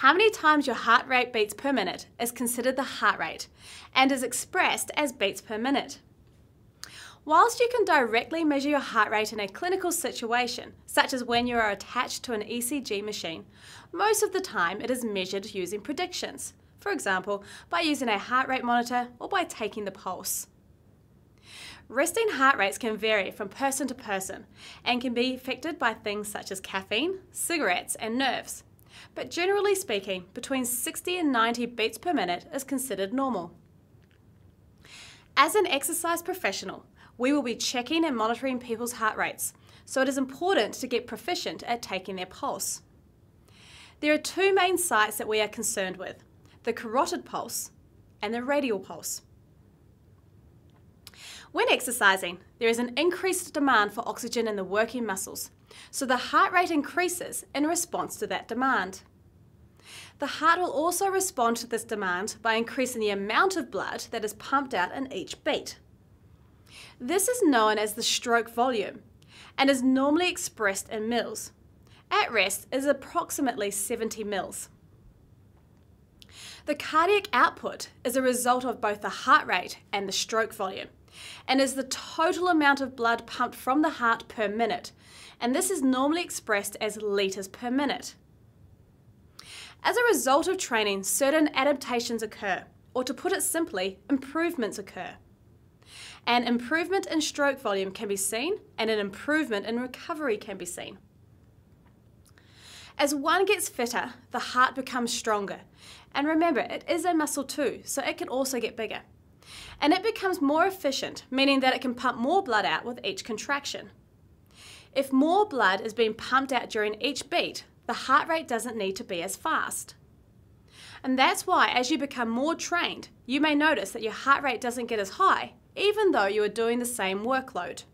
How many times your heart rate beats per minute is considered the heart rate and is expressed as beats per minute. Whilst you can directly measure your heart rate in a clinical situation, such as when you are attached to an ECG machine, most of the time it is measured using predictions, for example, by using a heart rate monitor or by taking the pulse. Resting heart rates can vary from person to person and can be affected by things such as caffeine, cigarettes, and nerves. But generally speaking, between 60 and 90 beats per minute is considered normal. As an exercise professional, we will be checking and monitoring people's heart rates, so it is important to get proficient at taking their pulse. There are two main sites that we are concerned with the carotid pulse and the radial pulse. When exercising, there is an increased demand for oxygen in the working muscles, so the heart rate increases in response to that demand. The heart will also respond to this demand by increasing the amount of blood that is pumped out in each beat. This is known as the stroke volume and is normally expressed in mils. At rest is approximately 70 mils. The cardiac output is a result of both the heart rate and the stroke volume and is the total amount of blood pumped from the heart per minute, and this is normally expressed as litres per minute. As a result of training, certain adaptations occur, or to put it simply, improvements occur. An improvement in stroke volume can be seen, and an improvement in recovery can be seen. As one gets fitter, the heart becomes stronger. And remember, it is a muscle too, so it can also get bigger. And it becomes more efficient, meaning that it can pump more blood out with each contraction. If more blood is being pumped out during each beat, the heart rate doesn't need to be as fast. And that's why, as you become more trained, you may notice that your heart rate doesn't get as high even though you are doing the same workload.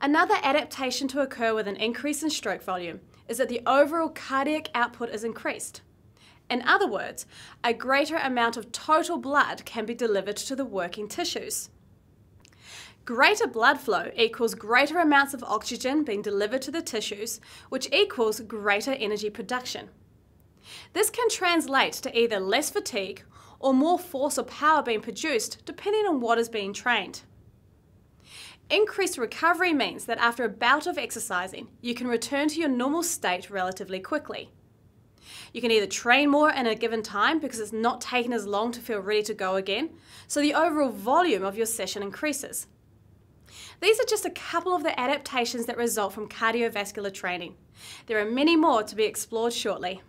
Another adaptation to occur with an increase in stroke volume is that the overall cardiac output is increased. In other words, a greater amount of total blood can be delivered to the working tissues. Greater blood flow equals greater amounts of oxygen being delivered to the tissues, which equals greater energy production. This can translate to either less fatigue or more force or power being produced depending on what is being trained. Increased recovery means that after a bout of exercising, you can return to your normal state relatively quickly. You can either train more in a given time because it's not taking as long to feel ready to go again, so the overall volume of your session increases. These are just a couple of the adaptations that result from cardiovascular training. There are many more to be explored shortly.